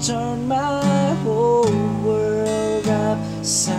turned my whole world upside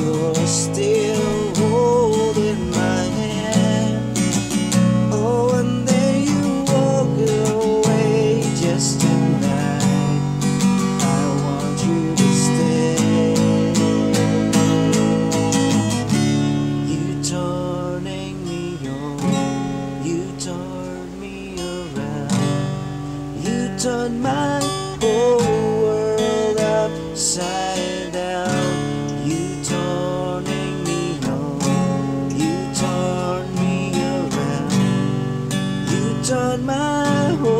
you're still. turn my whole